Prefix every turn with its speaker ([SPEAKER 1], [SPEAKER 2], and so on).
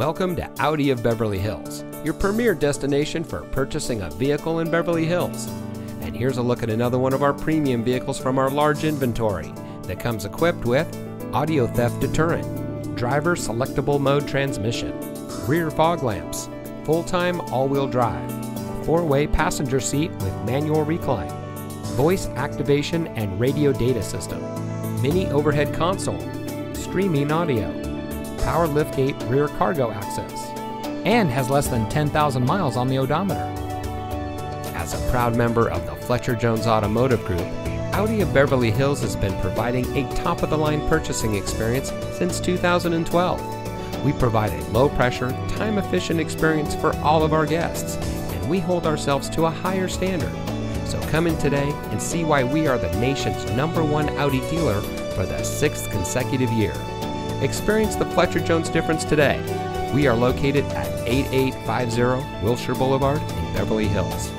[SPEAKER 1] Welcome to Audi of Beverly Hills, your premier destination for purchasing a vehicle in Beverly Hills. And here's a look at another one of our premium vehicles from our large inventory that comes equipped with audio theft deterrent, driver selectable mode transmission, rear fog lamps, full-time all-wheel drive, four-way passenger seat with manual recline, voice activation and radio data system, mini overhead console, streaming audio, power liftgate rear cargo access,
[SPEAKER 2] and has less than 10,000 miles on the odometer.
[SPEAKER 1] As a proud member of the Fletcher Jones Automotive Group, Audi of Beverly Hills has been providing a top of the line purchasing experience since 2012. We provide a low pressure, time efficient experience for all of our guests, and we hold ourselves to a higher standard. So come in today and see why we are the nation's number one Audi dealer for the sixth consecutive year. Experience the Fletcher Jones difference today. We are located at 8850 Wilshire Boulevard in Beverly Hills.